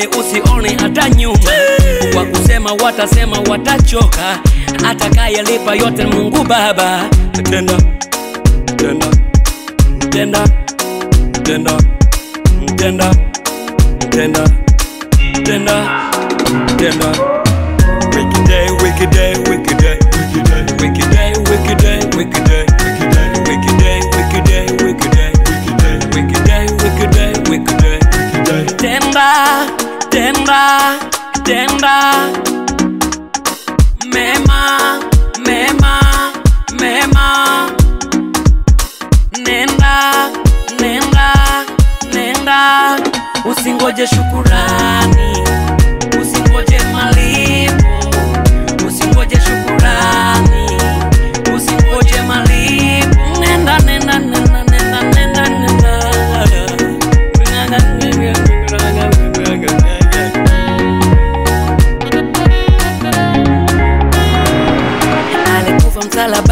mbele usione hata nyuma. Kwa kusema watasema watachoka. Atakayelipa yote mungu baba. Tenda tenda tenda tenda tenda tenda tenda tenda tenda tenda. Mema mema mema. Nenda nenda nenda. Usingoje shukurani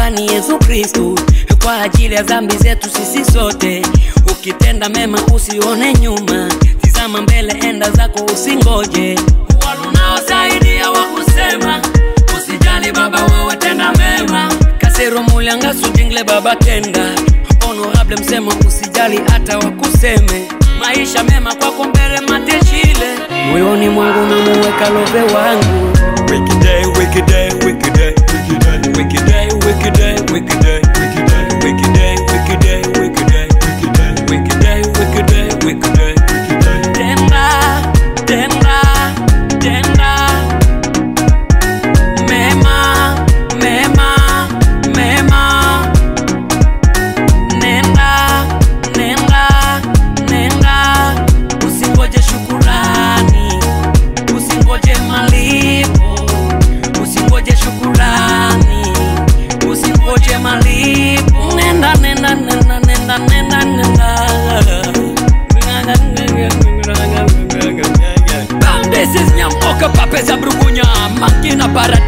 msalabani yesu kristu kwa ajili ya dhambi zetu sisi sote. Ukitenda mema usione nyuma. Tizama mbele enda zako usingoje. Walunaosaidia wa kusema. Usijali baba wewe tenda mema. Kasero mulanga sujingle baba tenda honorable msema usijali hata wakuseme maisha mema kwako mbele matechile moyoni mwangu namuweka love wangu Papéis pesar bruguña Máquina para